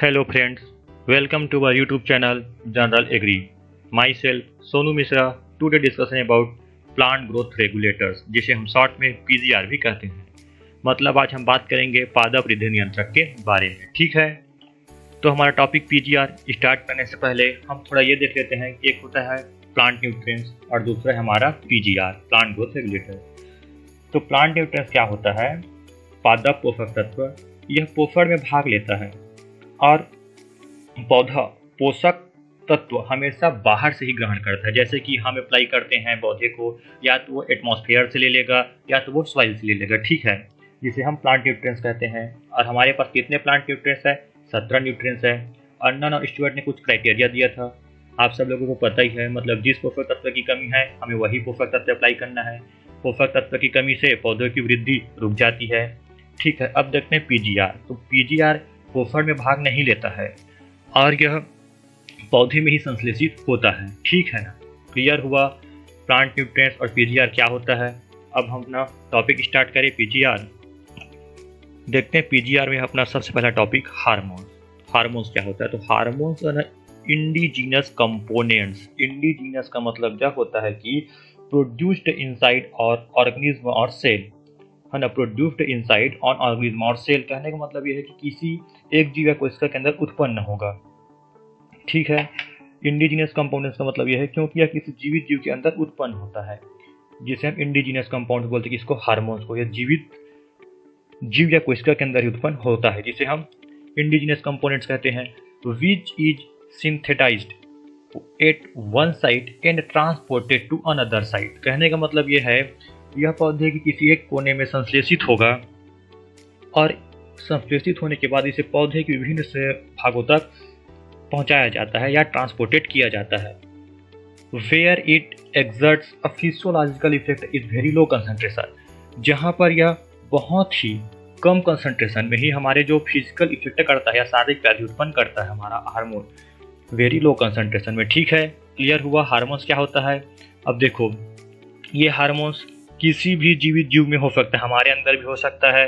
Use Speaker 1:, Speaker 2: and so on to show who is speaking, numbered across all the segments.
Speaker 1: Hello friends, welcome to our YouTube channel General Agri. Myself Sonu Mishra today discussing about plant growth regulators जिसे हम short में PGR भी कहते हैं। मतलब आज हम बात करेंगे पादप वृद्धि नियंत्रक के बारे में ठीक है? तो हमारा टॉपिक पीजीआर स्टार्ट करने से पहले हम थोड़ा ये देख लेते हैं कि एक होता है प्लांट न्यूट्रिएंट्स और दूसरा है हमारा पीजीआर प्लांट ग्रोथ रेगुलेटर तो प्लांट न्यूट्रिएंट्स क्या होता है? पादप पोषक तत्व यह पोषण में भाग लेता है। और पौधा पोषक तत्व हमेशा बाहर से ही ग्रहण करता है। जैसे कि हम अप्लाई करते हैं पौधे को, या तो वो एटमॉस्फेयर से ले लेगा, या तो वो सॉइल से ले लेगा, ठीक है? जिसे हम प्लांट न्यूट्रिएंट्स कहते हैं। और हमारे पास कितने प्लांट न्यूट्रिएंट्स है? सत्रह न्यूट्रिएंट्स है। और नन और स्टूअर्ट ने कुछ क्राइटेरिया दिया था। आप सब लोगों को पता ही है मतलब जिस पोषक तत्व की कमी है, हमें वही पोषक तत्व अप्लाई करना है। पोषक तत्व की कमी से पौधों की वृद्धि रुक जाती है। ठीक है, अब देखते हैं पीजीआर तो पीजीआर पोषण में भाग नहीं लेता है और यह पौधे में ही संश्लेषित होता है। ठीक है ना? क्लियर हुआ? प्लांट न्यूट्रिएंट्स और पीजीआर क्या होता है? अब हम अपना टॉपिक स्टार्ट करें पीजीआर देखते हैं पीजीआर में अपना सबसे पहला टॉपिक हार्मोन्स हार्मोन्स क्या होता है? तो हार्मोन्स है इंडिजीनस कंपोनेंट्स इंडिजीनस का मतलब क्या होता है कि प्रोड्यूस्ड इनसाइड और ऑर्गेनिज्म और सेल है ना प्रोड्यूस्ड इनसाइड ऑन ऑर्गेनिज्म और सेल कहने का मतलब यह है कि किसी एक जीव या कोशिका के अंदर उत्पन्न होगा। ठीक है? इंडिजीनियस कंपाउंड्स का मतलब यह है क्योंकि यह किसी जीवित जीव के अंदर उत्पन्न होता है। जिसे हम इंडिजीनियस कंपाउंड बोलते हैं इसको हार्मोन्स को यह जीवित जीव या कोशिका के अंदर ही उत्पन्न होता है, जिसे हम इंडिजीनियस कंपोनेंट्स कहते हैं which is synthesize at one side and transported to another side कहने का मतलब यह है यह पौधे के किसी एक कोने में संश्लेषित होगा और संश्लेषित होने के बाद इसे पौधे के विभिन्न से भागों तक पहुँचाया जाता है या ट्रांसपोर्टेड किया जाता है। Where it exerts a physiological effect is very low concentration जहाँ पर यह बहुत ही कम कंसंट्रेशन में ही हमारे जो फ़िज़िकल इफ़ेक्ट करता है या शारीरिक व्याधि उत्पन्न करता है हमारा हार्मोन वेरी लो कंसंट्रेशन में। ठीक है क्लियर हुआ? हार्मोन्स क्या होता है? अब देखो, ये हार्मोन्स किसी भी जीवित जीव में हो सकता है, हमारे अंदर भी हो सकता है,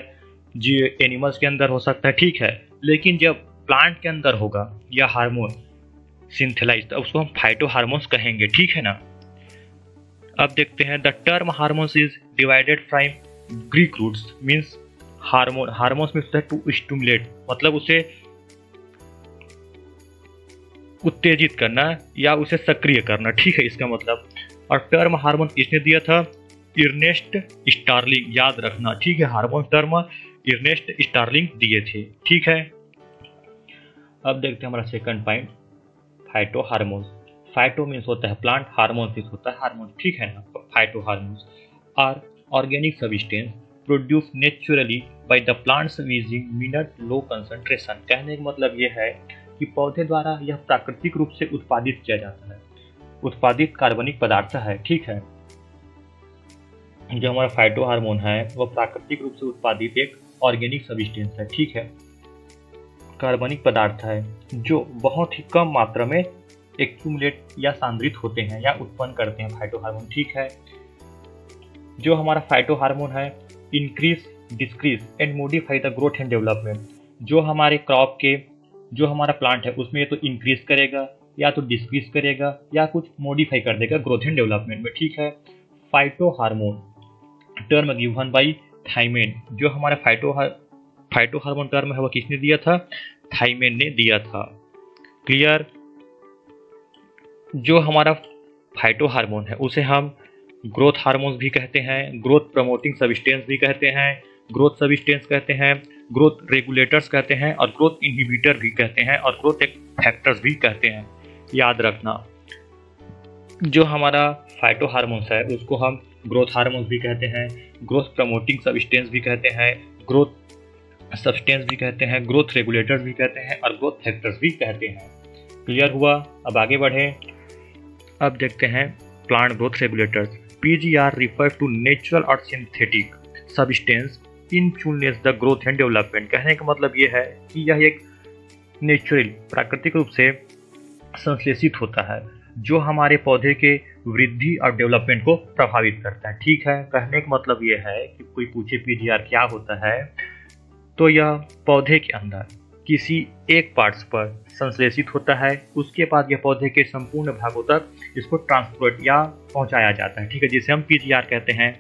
Speaker 1: जी एनिमल्स के अंदर हो सकता है, ठीक है। लेकिन जब प्लांट के अंदर होगा, या हार्मोन सिंथेलाइज तो उसको हम फाइटो हार्मोन्स कहेंगे, ठीक है ना? अब देखते हैं the term hormones is divided from Greek roots means hormone hormones means to stimulate मतलब उसे उत्तेजित करना या उसे सक्रिय करना, ठीक है, इसका मतलब। और टर्म हार्मोन किसने दिया था? इर्नेस्ट स्टार्लिंग याद रखना, ठीक है? हार्मोन टर्म इर्नेस्ट स्टार्लिंग दिए थे, ठीक है? अब देखते हैं हमारा second point phyto hormones phyto means होता है प्लांट हार्मोन्स होता है हार्मोन ठीक है ना? Phyto hormones are organic substance produce naturally by the plants using minute low concentration कहने का मतलब यह है कि पौधे द्वारा यह प्राकृतिक रूप से उत्पादित किया जाता है। उत्पादित कार्बनिक पदार्थ है, ठीक है? जो हमारा फाइटो हार्मोन है वह प्राकृतिक रूप से उत्पादित एक ऑर्गेनिक सबिस्टेंस है, ठीक है? कार्बनिक पदार्थ है, जो बहुत ही कम मात्रा में एक्यूमुलेट या सांद्रित होते हैं या उत्पन्न करते हैं फाइटो हार्मोन ठीक है? जो हमारा फाइटो हार्मोन है increase decrease and modify the growth and development जो हमारे क्रॉप के, जो हमारा प्लांट है, उसमें तो इंक्रीज करेगा, या तो डिस्क्रीज करेगा, या कुछ मॉडिफाई कर देगा ग्रोथ एंड डेवलपमेंट में, ठीक है? Phyto hormone term given by Thimann जो हमारा फाइटो फाइटो हार्मोन टर्म है, वो किसने दिया था? थाइमेन ने दिया था। क्लियर जो हमारा फाइटो हार्मोन है, उसे हम ग्रोथ हार्मोन्स भी कहते हैं ग्रोथ प्रमोटिंग सबिस्टेंस भी कहते हैं ग्रोथ सबिस्टेंस कहते हैं ग्रोथ रेगुलेटर्स कहते हैं, और ग्रोथ इनहिबिटर भी कहते हैं, और ग्रोथ फैक्टर्स भी कहते हैं। याद रखना, जो हमारा फाइटो हार्मोन्स है, उसको हम ग्रोथ हार्मोन्स भी कहते हैं ग्रोथ प्रमोटिंग सबिस्टेंस भी कहते हैं ग्रोथ सब्सटेंस भी कहते हैं ग्रोथ रेगुलेटर्स भी कहते हैं और ग्रोथ फैक्टर्स भी कहते हैं। क्लियर हुआ? अब आगे बढ़े। अब देखते हैं plant growth regulators P G R refer to natural और synthetic substance influence the growth and development कहने का मतलब ये है कि यह एक नेचुरल प्राकृतिक रूप से संश्लेषित होता है। जो हमारे पौधे के वृद्धि और डेवलपमेंट को प्रभावित करता है। ठीक है, कहने का मतलब ये है कि कोई पूछे पीजीआर क्या होता है तो यह पौधे के अंदर किसी एक पार्ट्स पर संश्लेषित होता है। उसके बाद यह पौधे के संपूर्ण भागों तक इसको ट्रांसपोर्ट या पहुँचाया जाता है। ठीक है, जिसे हम पीजीआर कहते हैं,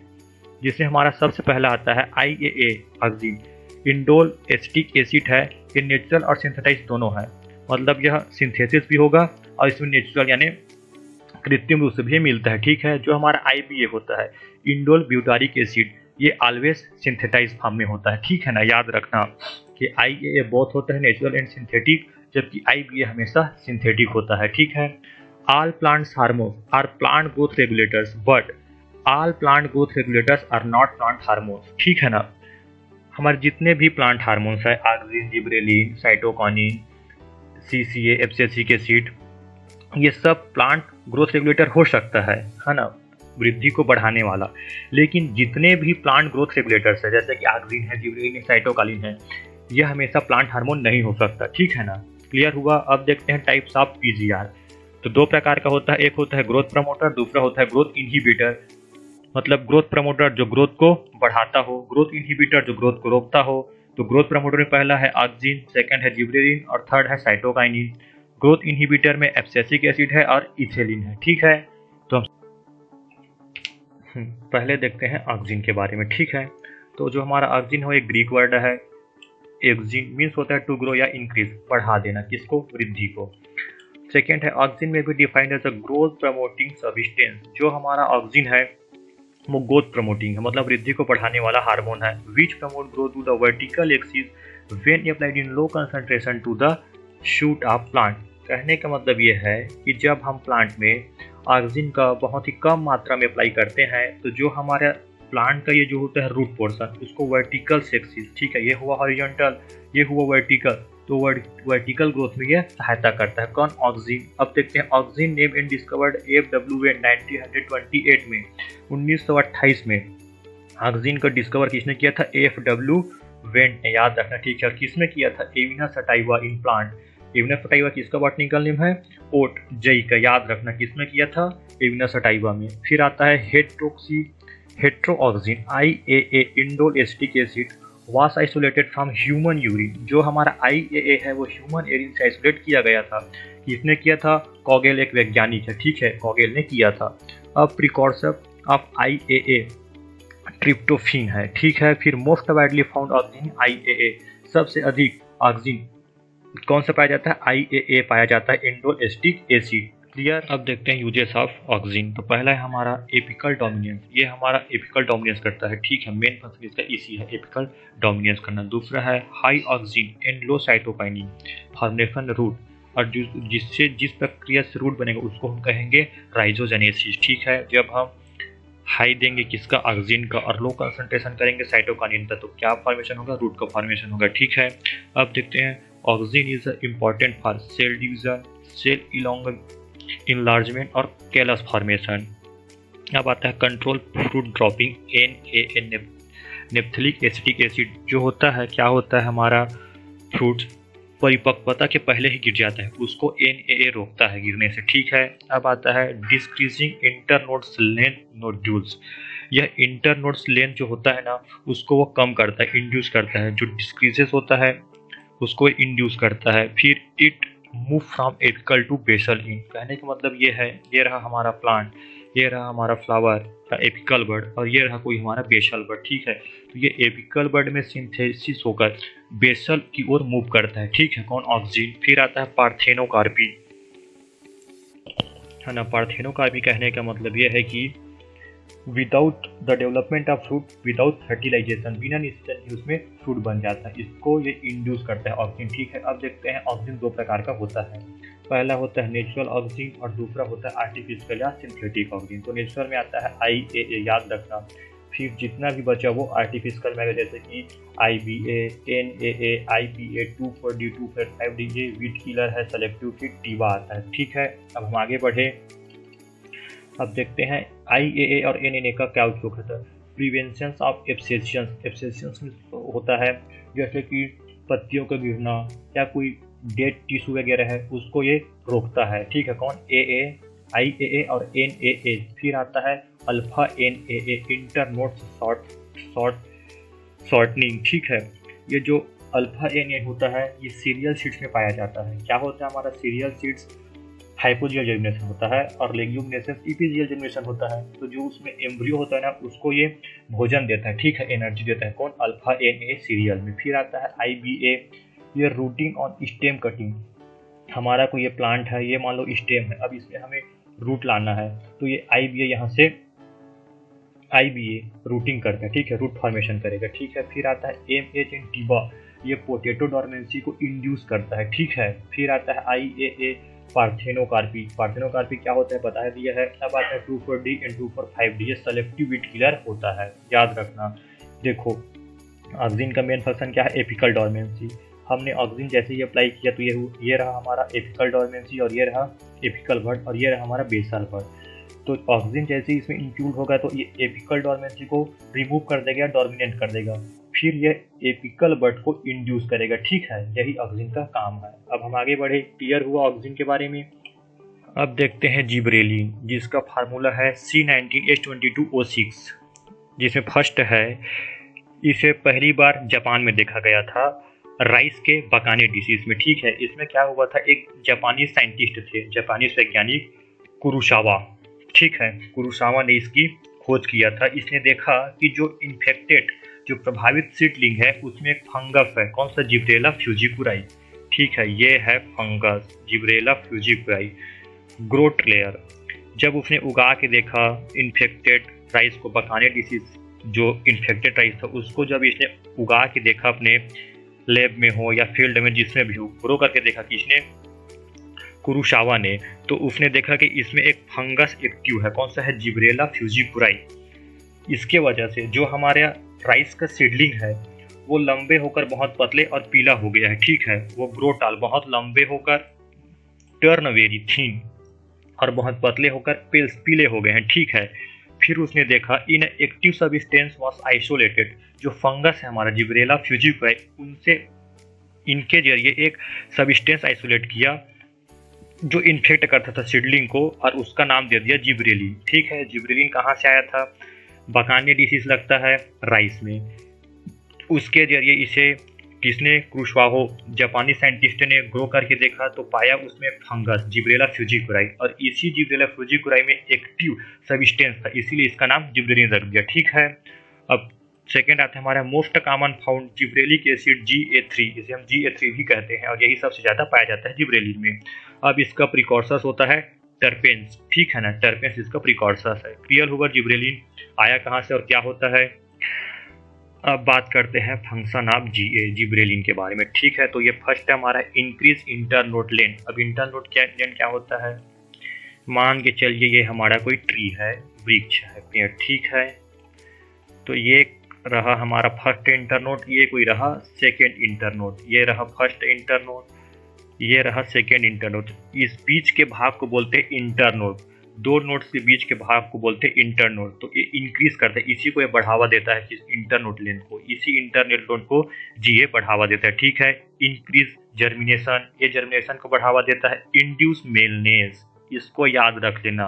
Speaker 1: जिसे हमारा सबसे पहला आता है I A auxin indole acetic acid है। ये नेचुरल और सिंथेटाइज दोनों है। मतलब यह सिंथेसिस भी होगा और इसमें नेचुरल यानी कृत्रिम रूप से भी मिलता है, ठीक है? जो हमारा आई होता है इंडोल ब्यूटारिक एसिड ये ऑलवेज सिंथेटाइज फॉर्म में होता है, ठीक है ना? याद रखना कि आई ए बोथ होता है नेचुरल एंड सिंथेटिक जबकि आई बी ए हमेशा सिंथेटिक होता है, ठीक है? All plant hormone are plant growth regulators but all plant growth regulators are not plant hormones ठीक है ना? हमारे जितने भी प्लांट हार्मोन्स है oxygen gibberellin cytokinin C C A F C S C K seed ये सब प्लांट ग्रोथ रेगुलेटर हो सकता है है ना? वृद्धि को बढ़ाने वाला। लेकिन जितने भी प्लांट ग्रोथ रेगुलेटर्स है, जैसे कि आग्रीन है जिब्रेलिन है साइटोकालिन है यह हमेशा प्लांट हार्मोन नहीं हो सकता, ठीक है ना? क्लियर हुआ? अब देखते हैं टाइप्स ऑफ़ पीजीआर तो दो प्रकार का होता है, एक होता है ग्रोथ प्रमोटर दूसरा होता है ग्रोथ इनहिबिटर मतलब ग्रोथ प्रमोटर जो ग्रोथ को बढ़ाता हो ग्रोथ इनहिबिटर जो ग्रोथ को रोकता हो तो ग्रोथ प्रमोटर में पहला है ऑक्सीन सेकंड है जिब्रेलिन और थर्ड है साइटोकाइनिन ग्रोथ इनहिबिटर में एप्सेसिक एसिड है और इथेलिन है ठीक है? तो हम हम्म, पहले देखते हैं ऑक्सीन के बारे में ठीक है? तो जो हमारा ऑक्सीन हो एक ग्रीक वर्ड है। एक्जिन मीन्स होता है टू ग्रो या इंक्रीज बढ़ा देना किसको? वृद्धि को। सेकेंड है ऑक्सीन में भी defined as a growth promoting substance जो हमारा ऑक्सीन है ग्रोथ प्रमोटिंग है मतलब वृद्धि को बढ़ाने वाला हार्मोन है which promote growth to the vertical axis when applied in low concentration to the shoot of plant कहने का मतलब ये है कि जब हम प्लांट में ऑक्सीजन का बहुत ही कम मात्रा में अप्लाई करते हैं तो जो हमारे प्लांट का ये जो होता है रूट पोर्शन उसको वर्टिकल सेक्सिस ठीक है, ये हुआ हॉरिजॉन्टल ये हुआ वर्टिकल तो वर्टिकल ग्रोथ में यह सहायता करता है। कौन? ऑक्सीजन अब देखते हैं oxygen name and discovered F W nineteen में 1928 में ऑक्सीजन को डिस्कवर किसने किया था? एफ़ डब्ल्यू वेंट ने। याद रखना, ठीक है। और किसने किया था? Avena sativa in plant Avena sativa किसका बॉटनिकल नेम है? ओट जई का। याद रखना, किसने किया था? एविना सटाइवा में। फिर आता है heteroxy heteroauxin I A A indole acetic acid was isolated from human urine जो हमारा आई ए ए है, वो ह्यूमन एरिन से आइसोलेट किया गया था। किसने किया था? कॉगेल एक वैज्ञानिक है, ठीक है? कॉगेल ने किया था। अब प्रिकॉर्सर ऑफ़ आई ट्रिप्टोफिन है, ठीक है? फिर most widely found oxygen I सबसे अधिक ऑक्सीजन कौन सा पाया जाता है? आई पाया जाता है एस्टिक एसिड क्लियर अब देखते हैं यूजेस ऑफ़ ऑक्सीजन तो पहला है हमारा एपिकल डोमिनेंस ये हमारा एपिकल डोमिनेंस करता है। ठीक है मेन फ़ंक्शन इसका इसी है एपिकल डोमिनेंस करना। दूसरा है high oxygen and low cytokinin formation root और जिससे, जिस प्रक्रिया से रूट बनेगा, उसको हम कहेंगे राइजोजेनेसिस ठीक है, जब हम हाई देंगे किसका? ऑक्सीजन का। और लो कंसंट्रेशन करेंगे साइटोकाइनिन का। तो क्या फॉर्मेशन होगा? रूट का फॉर्मेशन होगा। ठीक है, अब देखते हैं oxygen is important for cell division cell elong enlargement और कैलस फॉर्मेशन अब आता है control fruit dropping N A N naphthalic acetic acid जो होता है, क्या होता है हमारा फ्रूट परिपक्वता के पहले ही गिर जाता है, उसको एन ए ए रोकता है गिरने से, ठीक है? अब आता है डिस्क्रीजिंग इंटरनोड्स लेंथ नोड्यूल्स यह इंटरनोड्स लेंथ जो होता है ना, उसको वो कम करता है इंड्यूस करता है। जो डिस्क्रीजेस होता है, उसको इंड्यूस करता है। फिर it move from apical to basal in कहने का मतलब ये है, ये रहा हमारा प्लांट ये रहा हमारा फ्लावर या एपिकल बर्ड और ये रहा कोई हमारा बेसल बर्ड ठीक है? तो ये एपिकल बर्ड में सिंथेसिस होकर बेसल की ओर मूव करता है, ठीक है? कौन? ऑक्सीजन फिर आता है पार्थेनोकार्पी है ना? पार्थेनोकार्पी कहने का मतलब ये है कि without the development of fruit without fertilization बिना निश्चय उसमें फ्रूट बन जाता है। इसको ये इंड्यूस करता है ऑक्सीजन ठीक है? अब देखते हैं ऑक्सीजन दो प्रकार का होता है। पहला होता है नेचुरल ऑक्सीजन और दूसरा होता है आर्टिफिशियल या सिंथेटिक ऑक्सीजन तो नेचुरल में आता है आई ए ए याद रखना। फिर जितना भी बचा वो आर्टिफिशियल में जैसे कि I B A N A A I P A two four D two four five D J weed killer है सेलेक्टिव फिर टीवा आता है। ठीक है? अब हम आगे बढ़े। अब देखते हैं ए और एन का क्या उपयोग होता है। प्रिवेंशन ऑफ़ एब्सेशन एब्सेशन होता है, जैसे कि पत्तियों का गिरना या कोई डेड टिश्यू वगैरह है, उसको ये रोकता है। ठीक है, कौन? ए ए आई ए ए और एन ए ए फिर आता है alpha N A A internode short short shortening ठीक है, ये जो अल्फ़ा एन ए होता है, ये सीरियल सीड्स में पाया जाता है। क्या होता है हमारा सीरियल सीड्स हाइपोजियल जर्मिनेशन होता है और लेग्यूमिनेशन इपीजियल जर्मिनेशन होता है। तो जो उसमें एम्ब्रियो होता है ना, उसको ये भोजन देता है, ठीक है एनर्जी देता है। कौन? अल्फ़ा एन ए सीरियल में। फिर आता है आई बी ए ये रूटिंग ऑन स्टेम कटिंग हमारा कोई ये प्लांट है, ये मान लो स्टेम है, अब इसमें हमें रूट लाना है। तो ये आई बी ए यहाँ से आई बी ए रूटिंग करता है, ठीक है रूट फॉर्मेशन करेगा, ठीक है। फिर आता है एम एच एन टीबा ये पोटेटो डॉर्मेंसी को इंड्यूस करता है, ठीक है। फिर आता है I A A parthenocarpy parthenocarpy क्या होता है बताया दिया है अब आता है? Two four D and two four five D, ये सेलेक्टिव वीट किलर होता है। याद रखना। देखो ऑक्सीजन का मेन फ़ंक्शन क्या है? एपिकल डॉर्मेंसी हमने ऑक्सीजन जैसे ही अप्लाई किया तो ये ये रहा हमारा एपिकल डॉर्मेंसी और ये रहा एपिकल वर्ड और ये रहा हमारा बेसल वर्ड तो ऑक्सीजन जैसे ही इसमें इंक्लूड होगा तो ये एपिकल डॉर्मेंसी को रिमूव कर देगा डोमिनेट कर देगा। फिर यह एपिकल बर्ड को इंड्यूस करेगा। ठीक है, यही ऑक्सीजन का काम है। अब हम आगे बढ़े। क्लियर हुआ ऑक्सीजन के बारे में। अब देखते हैं जिब्रेलिन जिसका फार्मूला है C nineteen twenty two O six जिसमें फ़र्स्ट है। इसे पहली बार जापान में देखा गया था राइस के बकाने डिसीज में। ठीक है, इसमें क्या हुआ था? एक जापानी साइंटिस्ट थे जापानी वैज्ञानिक कुरुशावा। ठीक है, कुरुशावा ने इसकी खोज किया था। इसने देखा कि जो इन्फेक्टेड जो प्रभावित सीटलिंग है, उसमें एक फंगस है। कौन सा? Gibberella fujikuroi. ठीक है, ये है fungus, Gibberella fujikuroi. Growth layer. जब उसने उगा के देखा इन्फेक्टेड राइस को, बकाने डिसीज जो इन्फेक्टेड राइस था, उसको जब इसने उगा के देखा अपने लैब में हो या फ़ील्ड में, जिसमें भी हो ग्रो करके देखा कि इसने कुरुशावा ने तो उसने देखा कि इसमें एक फंगस एक्टिव है। कौन सा है? Gibberella fujikuroi. इसके वजह से जो हमारे राइस का सीडलिंग है, वो लंबे होकर बहुत पतले और पीला हो गया है, ठीक है? वो ग्रोटाल बहुत लंबे होकर टर्न वेरी थीन और बहुत पतले होकर पीले हो गए हैं, ठीक है? फिर उसने देखा, in active substance was isolated जो फंगस है हमारा जिब्रेला फ्यूजिक है, उनसे इनके ज़रिए एक सबस्टेंस आइसोलेट किया, जो इन्फेक्ट करता था सिडलिंग को और उसका नाम दे दिया जिब्रेलिन ठीक है? जिब्रेलिन कहाँ से आया था? बकाने डिसीज लगता है राइस में। उसके ज़रिए इसे किसने क्रुशवाहो जापानी साइंटिस्ट ने ग्रो करके देखा तो पाया उसमें फंगस जिब्रेला फ्यूजिकुराई और इसी जिब्रेला फ्यूजिकुराई में एक्टिव सबिस्टेंस था। इसीलिए इसका नाम जिब्रेलिन रख दिया। ठीक है? अब सेकेंड आता है हमारा most common found gibberellic acid G A three इसे हम जी ए थ्री भी कहते हैं और यही सबसे ज़्यादा पाया जाता है जिब्रेलिन में। अब इसका प्रिकॉर्सस होता है टर्पेंस ठीक है ना टर्पेंस इसका प्रिकॉर्सस है। क्लियर हुआ जिब्रेलिन आया कहाँ से और क्या होता है? अब बात करते हैं function of G A gibberellin के बारे में। ठीक है तो ये फ़र्स्ट है हमारा इंक्रीज इंटरनोट लेन अब इंटरनोट क्या लेन क्या होता है? मान के चलिए ये हमारा कोई ट्री है, वृक्ष है, पेड़। ठीक है तो ये रहा हमारा फ़र्स्ट इंटरनोट ये कोई रहा सेकेंड इंटरनोट ये रहा फ़र्स्ट इंटरनोट ये रहा सेकेंड इंटरनोट इस बीच के भाग को बोलते हैं इंटरनोट दो नोट्स के बीच के भाग को बोलते हैं इंटरनोट तो ये इंक्रीज करता है। इसी को ये बढ़ावा देता है इंटरनोट लेंथ को। इसी इंटरनेट लोन को जी ये बढ़ावा देता है। ठीक है? इंक्रीज जर्मिनेशन ये जर्मिनेशन को बढ़ावा देता है। इंड्यूस मेलनेस इसको याद रख लेना।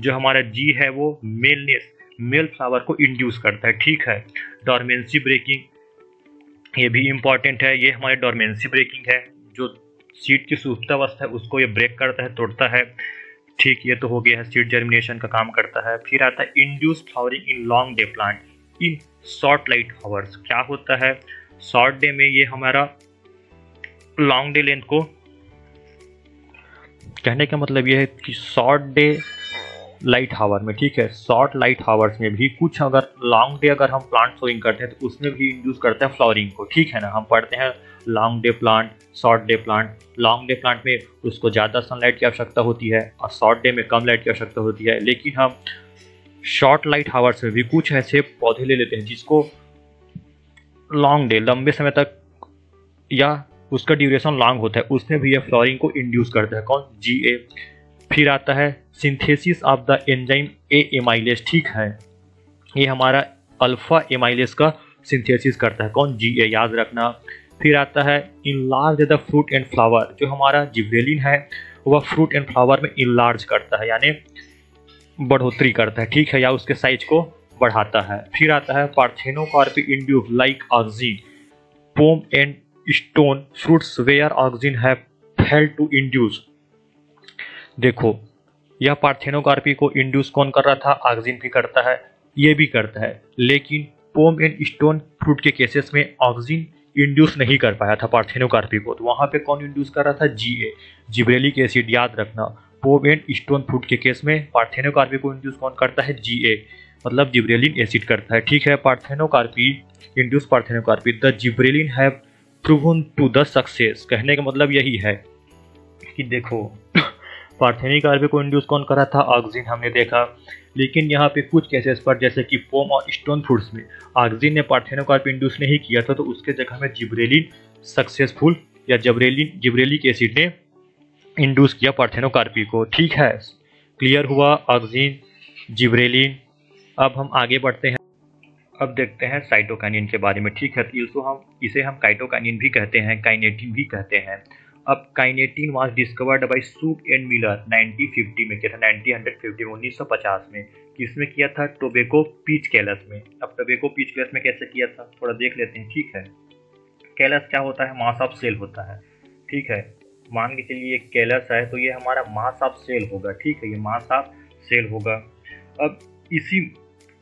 Speaker 1: जो हमारा जी है वो मेलनेस मेल फ्लावर को इंड्यूस करता है। ठीक है? डॉर्मेंसी ब्रेकिंग ये भी इंपॉर्टेंट है। ये हमारे डॉर्मेंसी ब्रेकिंग है। जो सीड की सुप्तावस्था है उसको ये ब्रेक करता है, तोड़ता है। ठीक, ये तो हो गया है सीड जर्मिनेशन का काम करता है। फिर आता है induce flowering in long day plant in short light hours क्या होता है? शॉर्ट डे में ये हमारा लॉन्ग डे लेंथ को कहने का मतलब ये है कि शॉर्ट डे लाइट हावर में, ठीक है? शॉर्ट लाइट हावर्स में भी कुछ अगर लॉन्ग डे अगर हम प्लांट सोइंग करते हैं तो उसमें भी इंड्यूस करते हैं फ्लावरिंग को। ठीक है ना? हम पढ़ते हैं long day plant short day plant long day plant में उसको ज़्यादा सनलाइट की आवश्यकता होती है और शॉर्ट डे में कम लाइट की आवश्यकता होती है। लेकिन हम शॉर्ट लाइट हावर्स में भी कुछ ऐसे पौधे ले लेते हैं जिसको लॉन्ग डे लंबे समय तक या उसका ड्यूरेशन लॉन्ग होता है। उसमें भी यह फ्लोरिंग को इंड्यूस करता है। कौन? जी ए फिर आता है synthesis of the enzyme a amylase ठीक है? ये हमारा अल्फ़ा एमाइलेस का सिंथेसिस करता है। कौन? जी ए याद रखना। फिर आता है enlarge the fruit and flower जो हमारा जिब्रेलिन है, वह फ्रूट एंड फ्लावर में इनलार्ज करता है, यानी बढ़ोतरी करता है, ठीक है, या उसके साइज़ को बढ़ाता है। फिर आता है parthenocarpy induce like auxin pome and stone fruits where oxygen have held to induce देखो, यह पार्थेनोकार्पी को इंड्यूस कौन कर रहा था? ऑक्सीजन भी करता है, ये भी करता है, लेकिन पोम एंड स्टोन फ्रूट के केसेस में ऑक्सीजन इंड्यूस नहीं कर पाया था पार्थेनोकार्पी को। तो वहाँ पे कौन इंड्यूस कर रहा था? जी ए जिब्रेलिक एसिड याद रखना। पोम एंड स्टोन फ्रूट के केस में पार्थेनोकार्पी को इंड्यूस कौन करता है? जी ए मतलब जिब्रेलिन एसिड करता है। ठीक है parthenocarpy induce parthenocarpy the gibberellin have proven to the success कहने का मतलब यही है कि देखो पार्थेनिक को इंड्यूस कौन करा था? ऑक्सीजन हमने देखा। लेकिन यहाँ पे कुछ केसेस पर, जैसे कि पोम और स्टोन फ्रूट्स में ऑक्सीजन ने पार्थेनोकार्प इंड्यूस नहीं किया था तो उसके जगह में जिब्रेलिन सक्सेसफुल या जबरेलिन जिब्रेलिक एसिड ने इंड्यूस किया पार्थेनोकार्पी को। ठीक है क्लियर हुआ ऑक्सीजन जिब्रेलिन अब हम आगे बढ़ते हैं। अब देखते हैं साइटोकाइनिन के बारे में। ठीक है तो हम, इसे हम काइटोकाइनिन भी कहते हैं काइनेटिन भी कहते हैं। अब kinetin was discovered by Skoog and Miller 1950 में किया था 1950 में 1950 में। किसमें किया था? टोबेको पीच कैलस में। अब टोबेको पीच कैलस में कैसे किया था? थोड़ा देख लेते हैं, ठीक है? कैलस क्या होता है? मास ऑफ़ सेल होता है, ठीक है? मान के चलिए एक कैलस है तो ये हमारा मास ऑफ़ सेल होगा, ठीक है? ये मास ऑफ़ सेल होगा। अब इसी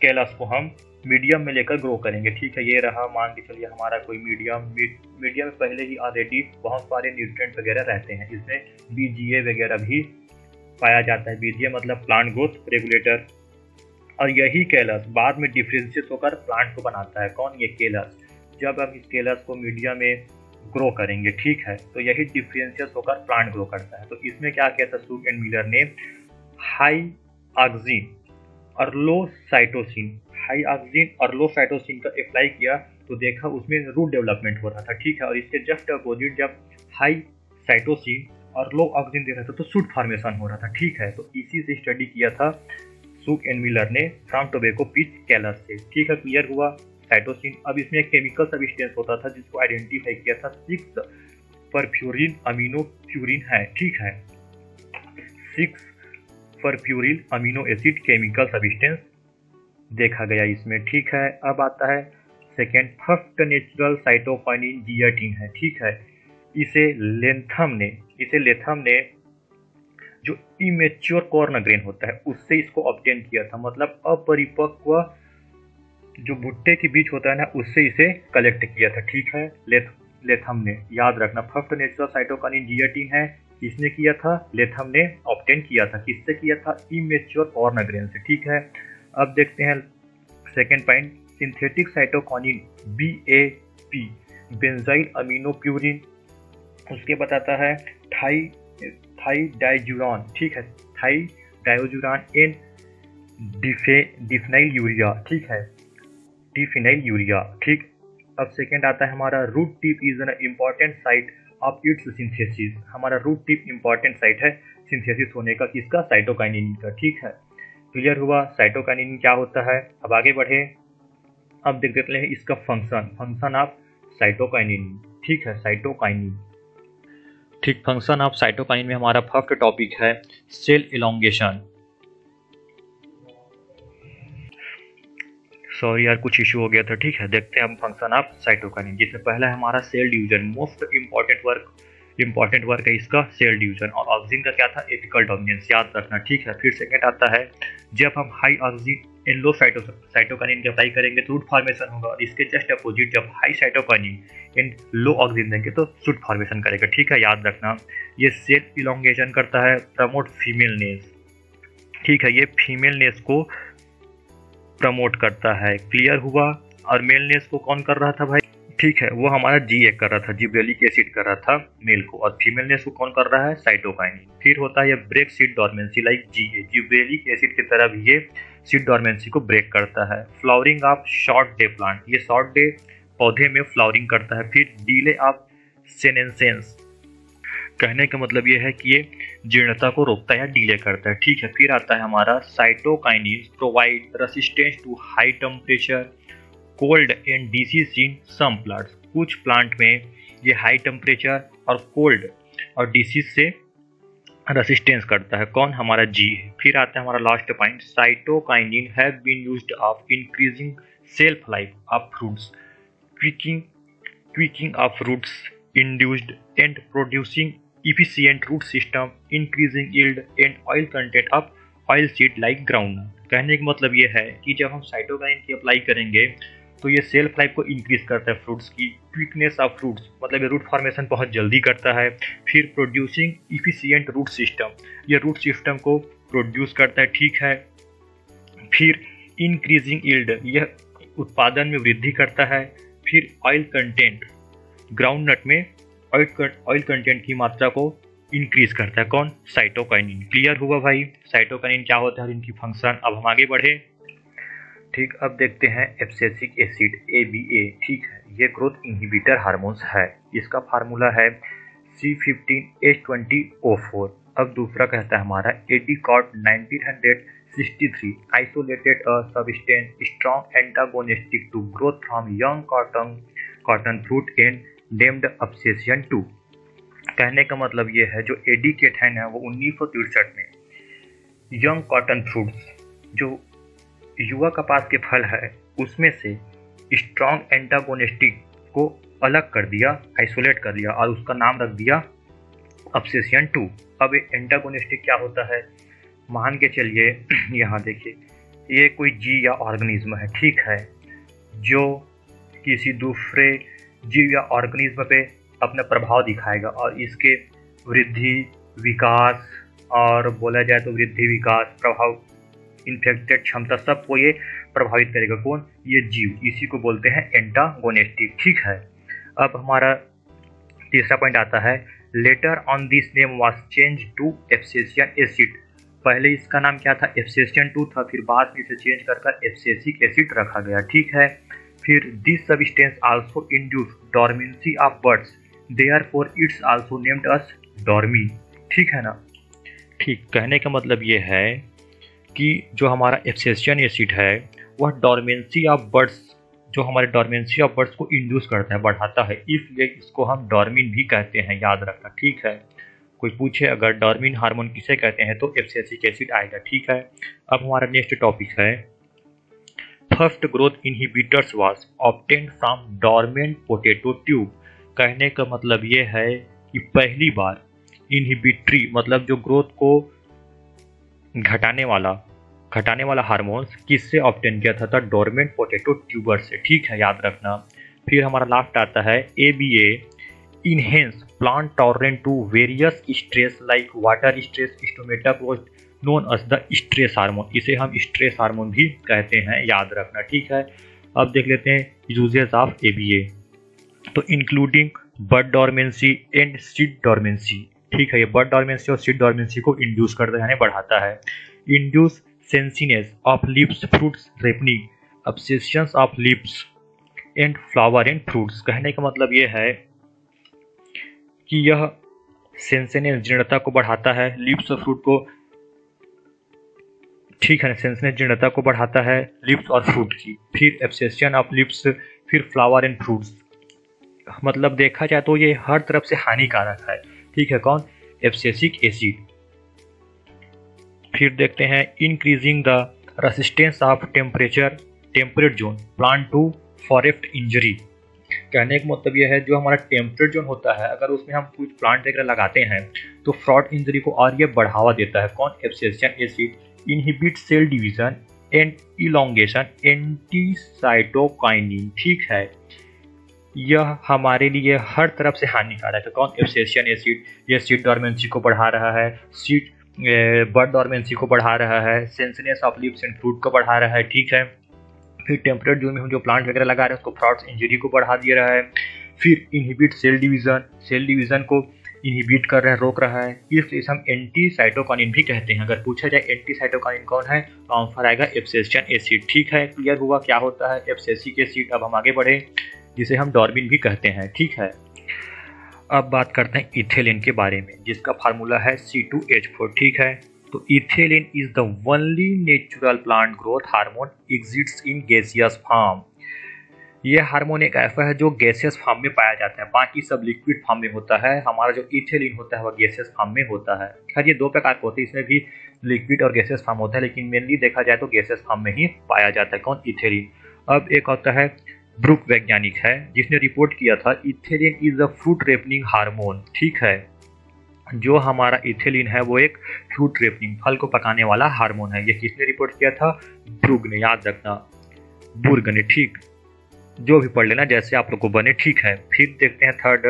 Speaker 1: कैलस को हम मीडियम में लेकर ग्रो करेंगे। ठीक है, ये रहा मान के चलिए हमारा कोई मीडियम मीडियम में पहले ही ऑलरेडी बहुत सारे न्यूट्रेंट वगैरह रहते हैं इसमें बीजीए वगैरह भी पाया जाता है। बीजीए मतलब प्लांट ग्रोथ रेगुलेटर और यही केलस बाद में डिफ्रेंशियस होकर प्लांट को बनाता है। कौन? ये केलस जब हम इस केलस को मीडिया में ग्रो करेंगे, ठीक है तो यही डिफ्रेंशियस होकर प्लांट ग्रो करता है। तो इसमें क्या कहता है सूट एंड मिलर ने? हाई ऑक्सीन और लो साइटोसिन हाई ऑक्सीजन और लो साइटोसिन का अप्लाई किया तो देखा उसमें रूट डेवलपमेंट हो रहा था, ठीक है? और इसके जस्ट अपोजिट जब हाई साइटोसिन और लो ऑक्सीजन दे रहा था तो सूट फॉर्मेशन हो रहा था, ठीक है? तो इसी से स्टडी किया था सुक एंड मिलर ने फ्रॉम टोबेको पीच कैलस से, ठीक है? क्लियर हुआ साइटोसिन अब इसमें एक केमिकल सबिस्टेंस होता था, जिसको आइडेंटिफाई किया था सिक्स परफ्यूरिन अमीनो फ्यूरिन है, ठीक है? Six परफ्यूरिन amino acid chemical substance देखा गया इसमें, ठीक है? अब आता है second first natural cytokinin zeatin है, ठीक है? इसे लेंथम ने, इसे लेथम ने जो इमेच्योर कॉर्न ग्रेन होता है, उससे इसको ऑप्टेन किया था। मतलब अपरिपक्व जो भुट्टे के बीच होता है ना, उससे इसे कलेक्ट किया था, ठीक है? लेथ लेथम ने, याद रखना फ़र्स्ट नेचुरल साइटोकाइनिन जियाटीन है, किसने किया था? लेथम ने ऑप्टेन किया था। किससे किया था? इमेच्योर कॉर्न ग्रेन से, ठीक है? अब देखते हैं second point synthetic cytokinin B A P benzyl amino purine उसके बताता है थाई थाई डाइजुरान ठीक है थाई डायोजुरान इन डिफे, डिफनाइल यूरिया, ठीक है, डिफिनाइल यूरिया, ठीक। अब सेकेंड आता है हमारा root tip is an important site of its synthesis हमारा रूट टिप इंपॉर्टेंट साइट है सिंथेसिस होने का, किसका? साइटोकाइनिन का, ठीक है। क्लियर हुआ साइटोकाइनिन क्या होता है? अब आगे बढ़े। अब देख देते हैं इसका फ़ंक्शन फ़ंक्शन ऑफ़ साइटोकाइनिन ठीक है साइटोकाइनिन ठीक फ़ंक्शन ऑफ़ साइटोकाइनिन में हमारा फ़र्स्ट टॉपिक है सेल इलोंगेशन सॉरी यार, कुछ इशू हो गया था। ठीक है, देखते हैं हम फ़ंक्शन ऑफ़ साइटोकाइनिन जिससे पहला है हमारा cell division most important work important work है इसका सेल डिवीज़न और ऑक्सीजन का क्या था? एपिकल डोमिनेंस याद रखना, ठीक है? फिर सेकेंड आता है, जब हम high oxygen in low cyto cytokinin की अप्लाई करेंगे तो रूट फॉर्मेशन होगा और इसके जस्ट अपोजिट जब high cytokinin in low oxygen देंगे तो सूट फॉर्मेशन करेगा, ठीक है? याद रखना, ये सेल इलोंगेशन करता है प्रमोट फीमेल नेस ठीक है, ये फीमेल नेस को प्रमोट करता है. क्लियर हुआ? और मेल नेस को कौन कर रहा था भाई? ठीक है, वो हमारा जी एक कर रहा था जिब्रेलिक एसिड कर रहा था मेल को। और फीमेल ने इसको कौन कर रहा है? साइटोकाइन फिर होता है ये break seed dormancy like G A gibberellic acid की तरह भी ये सीड डॉर्मेंसी को ब्रेक करता है। Flowering of short day plant ये शॉर्ट डे पौधे में फ्लावरिंग करता है। फिर डीले ऑफ़ सेनेंसेंस कहने का मतलब ये है कि ये जीर्णता को रोकता है डीले करता है। ठीक है, फिर आता है हमारा cytokinin provide resistance to high temperature cold and disease in some plants कुछ प्लांट में ये हाई टेम्परेचर और कोल्ड और डिसीज से रेसिस्टेंस करता है। कौन? हमारा जी है। फिर आता है हमारा last point cytokinin have been used of increasing shelf life of fruits quickening tweaking of roots induced and producing efficient root system, increasing yield and oil content of oil seed like groundnut. कहने का मतलब यह है कि जब हम cytokine की apply करेंगे तो ये सेल्फ लाइफ को इंक्रीज करता है फ्रूट्स की। क्विकनेस ऑफ़ फ्रूट्स मतलब ये रूट फॉर्मेशन बहुत जल्दी करता है। फिर प्रोड्यूसिंग इफिशियंट रूट सिस्टम ये रूट सिस्टम को प्रोड्यूस करता है, ठीक है। फिर इंक्रीजिंग इल्ड यह उत्पादन में वृद्धि करता है। फिर ऑयल कंटेंट ग्राउंड नट में ऑयल कंटेंट की मात्रा को इंक्रीज करता है। कौन? साइटोकाइनिन क्लियर हुआ भाई? साइटोकाइनिन क्या होता है और इनकी फ़ंक्शन अब हम आगे बढ़े। ठीक, अब देखते हैं abscisic acid A B A ठीक है, ये ग्रोथ इनहिबिटर हार्मोन्स है, इसका फार्मूला है C fifteen H twenty O four अब दूसरा कहता है हमारा Addicott nineteen hundred sixty three isolated a substance strong antagonistic to growth from young cotton cotton fruit and deemed abscisin two कहने का मतलब ये है, जो एडिकेटन है, वो उन्नीस सौ तिरसठ में यंग कॉटन फ्रूट्स जो युवा कपास के फल है। उसमें से स्ट्रॉन्ग एंटागोनिस्टिक को अलग कर दिया आइसोलेट कर दिया और उसका नाम रख दिया अपसेसियन टू अब एंटागोनिस्टिक क्या होता है? मान के चलिए, यहाँ देखिए, ये कोई जी या ऑर्गेनिज्म है, ठीक है, जो किसी दूसरे जीव या ऑर्गेनिज्म पे अपना प्रभाव दिखाएगा और इसके वृद्धि, विकास और बोला जाए तो वृद्धि, विकास, प्रभाव इन्फेक्टेड क्षमता सबको ये प्रभावित करेगा। कौन? ये जीव। इसी को बोलते हैं एंटागोनेस्टिक ठीक है? अब हमारा तीसरा पॉइंट आता है। Later on this name was change to abscisic acid पहले इसका नाम क्या था? एफसेसियन टू था। फिर बाद में इसे चेंज कर कर एफसेसिक एसिड रखा गया। ठीक है? फिर this substance also induce dormancy of birds therefore its also named as dormin ठीक है ना? ठीक। कहने का मतलब ये है कि जो हमारा एब्सेसियन एसिड है, वह डॉर्मेंसी ऑफ़ बर्ड्स जो हमारे डॉर्मेंसी ऑफ़ बर्ड्स को इंड्यूस करता है, बढ़ाता है। इसलिए इसको हम डॉर्मिन भी कहते हैं, याद रखना, ठीक है? कोई पूछे, अगर डॉर्मिन हार्मोन किसे कहते हैं तो एब्सेसिक एसिड आएगा, ठीक है? अब हमारा नेक्स्ट टॉपिक है। First growth inhibitors was obtained from dormant potato tube कहने का मतलब ये है कि पहली बार इनहिबिट्री मतलब जो ग्रोथ को घटाने वाला घटाने वाला हार्मोन्स किससे ऑप्टेन किया था, था डोरमेंट पोटेटो ट्यूबर से। ठीक है याद रखना। फिर हमारा लास्ट आता है A B A enhance plant tolerant to various stress like water stress stomata close known as the stress hormone इसे हम स्ट्रेस हार्मोन भी कहते हैं याद रखना। ठीक है अब देख लेते हैं uses of A B A तो including bird dormancy and seed dormancy. ठीक है, ये बर्ड डॉर्मेंसी और सीड डॉर्मेंसी को इंड्यूस करता है, यानी बढ़ाता है। Induce senescence of leaves fruits ripening obsessions of leaves and flower and fruits कहने का मतलब ये है कि यह सेंसिनेस जीर्णता को बढ़ाता है लिप्स और फ्रूट को। ठीक है सेंसिनेस जीर्णता को बढ़ाता है लिप्स और फ्रूट की। फिर एब्सेशन ऑफ़ लिप्स फिर फ्लावर एंड फ्रूट्स मतलब देखा जाए तो ये हर तरफ़ से हानिकारक है। ठीक है कौन? एब्सेसिक एसिड फिर देखते हैं increasing the resistance of temperature temperate zone plant to frost injury कहने का मतलब यह है, जो हमारा टेम्परेट जोन होता है, अगर उसमें हम कुछ प्लांट वगैरह लगाते हैं तो फ्रॉड इंजरी को और ये बढ़ावा देता है। कौन? Abscisic acid inhibit cell division and elongation anticytokinin ठीक है? यह हमारे लिए हर तरफ़ से हानिकारक है। कौन? एब्सेशियन एसिड यह सीट डॉर्मेंसी को बढ़ा रहा है। सीट बर्ड डॉर्मेंसी को बढ़ा रहा है। Senescence of leaves and fruit को बढ़ा रहा है, ठीक है। फिर टेम्परेट जोन में हम जो प्लांट वगैरह लगा रहे हैं, उसको फ्रॉड्स इंजरी को बढ़ा दिया रहा है। फिर inhibit cell division cell division को इनहिबिट कर रहे हैं, रोक रहा है। इसलिए हम एंटी साइटोकानिन भी कहते हैं। अगर पूछा जाए एंटी साइटोकानिन कौन है तो आंसर आएगा एब्सेशियन एसिड ठीक है। क्लियर हुआ क्या होता है? एब्सेसिक एसिड अब हम आगे बढ़े। जिसे हम डॉर्बिन भी कहते हैं, ठीक है? अब बात करते हैं इथेलिन के बारे में, जिसका फार्मूला है सी टू एच फोर ठीक है? तो ethylene is the only natural plant growth hormone exists in gaseous form ये हार्मोन एक ऐसा है जो गैसियस फॉर्म में पाया जाता है, बाकी सब लिक्विड फॉर्म में होता है। हमारा जो इथेलिन होता है, वह गैसियस फॉर्म में होता है। खैर, ये दो प्रकार के होते हैं, इसमें भी लिक्विड और गैसियस फॉर्म होता है, लेकिन मेनली देखा जाए तो गैसियस फॉर्म में ही पाया जाता है। कौन? इथेलिन। अब एक होता है ब्रुक वैज्ञानिक है, जिसने रिपोर्ट किया था, ethylene is a fruit ripening hormone ठीक है? जो हमारा इथेलिन है, वो एक फ्रूट रेपनिंग फल को पकाने वाला हार्मोन है। ये किसने रिपोर्ट किया था? ब्रुग ने, याद रखना। बुर्ग ने, ठीक। जो भी पढ़ लेना, जैसे आप लोग को बने, ठीक है। फिर देखते हैं third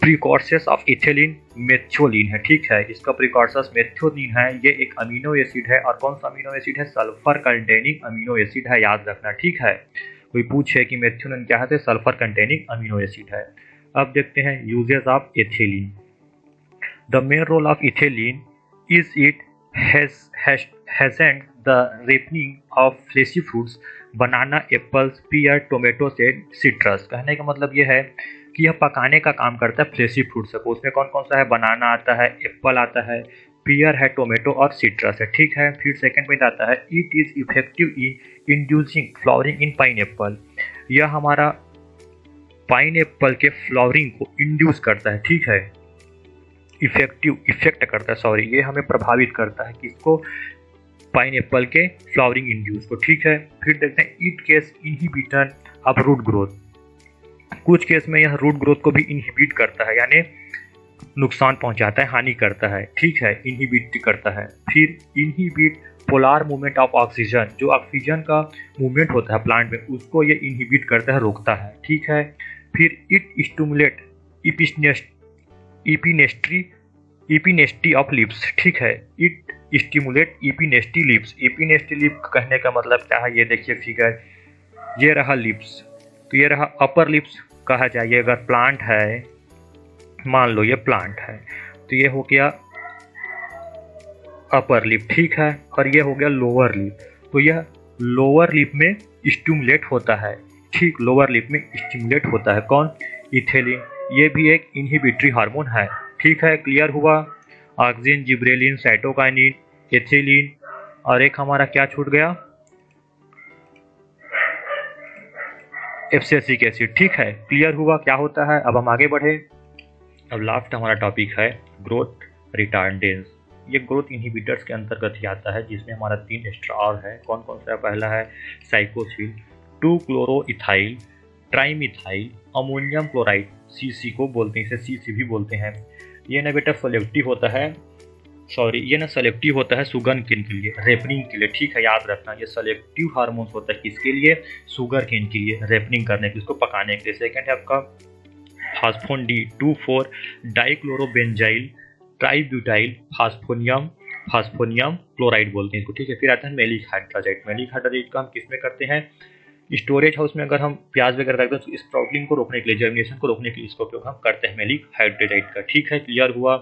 Speaker 1: precursors of ethylene methionine है, ठीक है। इसका प्रिकॉर्सस मेथोलिन है। ये एक अमीनो एसिड है, और कौन सा अमीनो एसिड है? सल्फ़र कंटेनिंग अमीनो एसिड है, याद रखना, ठीक है। कोई पूछे कि मेथोलिन क्या है सल्फ़र कंटेनिंग अमीनो एसिड है। अब देखते हैं uses of ethylene the main role of ethylene is it hastens the ripening of fleshy fruits banana apples pear tomato से सिट्रस कहने का मतलब यह है कि यह पकाने का काम करता है फ्लेसी फ्रूट से। उसमें कौन कौन सा है? बनाना आता है एप्पल आता है पियर है टोमेटो और सिट्रस है, ठीक है? फिर सेकंड पॉइंट आता है it is effective in inducing flowering in pine यह हमारा पाइन के फ्लावरिंग को इंड्यूस करता है, ठीक है? इफ़ेक्टिव इफ़ेक्ट करता है सॉरी ये हमें प्रभावित करता है किसको? पाइन के फ्लावरिंग इंड्यूस को, ठीक है? फिर देखते हैं it case inhibitor of root growth कुछ केस में यह रूट ग्रोथ को भी इनहिबिट करता है, यानी नुकसान पहुंचाता है, हानि करता है। ठीक है इनहिबिट करता है। फिर inhibit polar movement of auxin जो ऑक्सीजन का मूवमेंट होता है प्लांट में, उसको ये इनहिबिट करता है, रोकता है। ठीक है? फिर it stimulate epinasty epinasty of leaves ठीक है? It stimulate epinasty leaves epinasty leaf कहने का मतलब क्या है? ये देखिए फिगर ये रहा लिप्स तो ये रहा अपर लिप्स कहा जाए अगर प्लांट है। मान लो ये प्लांट है तो ये हो गया अपर लिप ठीक है? और ये हो गया लोअर लिप तो यह लोअर लिप में स्टिमुलेट होता है। ठीक लोअर लिप में स्टिमुलेट होता है। कौन? इथेलिन ये भी एक इनहिबिटरी हार्मोन है। ठीक है क्लियर हुआ? ऑक्सीजन जिब्रेलिन साइटोकाइनिन एथिलीन और एक हमारा क्या छूट गया? एफसेसिक एसिड ठीक है? क्लियर हुआ? क्या होता है? अब हम आगे बढ़े। अब लास्ट हमारा टॉपिक है ग्रोथ रिटार्डेंस ये ग्रोथ इनहिबिटर्स के अंतर्गत ही आता है, जिसमें हमारा तीन स्ट्रॉर है। कौन कौन सा पहला है? Cycocel two chloro ethyl trimethyl ammonium chloride C को बोलते हैं, इसे सी भी बोलते हैं। ये ना बेटा सेलेक्टिव होता है सॉरी ये ना सेलेक्टिव होता है सुगन किन के लिए रेपनिंग के लिए। ठीक है, याद रखना, ये सेलेक्टिव हार्मोन्स होता है किसके लिए? सुगर केन के लिए रेपनिंग करने के इसको पकाने के लिए। सेकेंड है आपका phosfon D two four dichlorobenzyl tributyl phosphonium phosphonium chloride बोलते हैं इसको ठीक है फिर आता है मेलिक हाइड्राजाइट मेलिक हाइड्राजाइट का हम किसमें करते हैं स्टोरेज हाउस में अगर हम प्याज वगैरह रखते हैं तो प्रॉब्लम को रोकने के लिए जर्मिनेशन को रोकने के लिए इसका उपयोग हम करते हैं मेलिक हाइड्रोजाइट का ठीक है क्लियर हुआ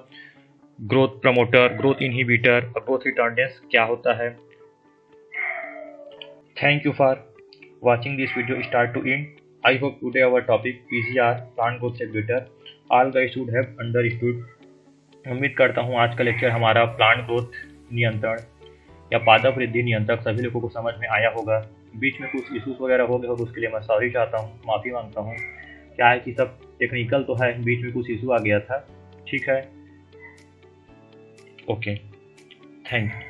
Speaker 1: ग्रोथ प्रमोटर ग्रोथ इनहिबिटर और ग्रोथ रिटार्डेंस क्या होता है thank you for watching this video start to end. I hope today our topic PCR plant growth regulator all guys should have understood. उम्मीद करता हूँ आज का लेक्चर हमारा प्लांट ग्रोथ नियंत्रण या पादप वृद्धि नियंत्रक सभी लोगों को समझ में आया होगा। बीच में कुछ इशूज़ वगैरह हो गए और उसके लिए मैं सॉरी चाहता हूँ, माफ़ी माँगता हूँ। क्या है कि सब टेक्निकल तो है, बीच में कुछ इशू आ गया था। ठीक है? Okay thank Thanks.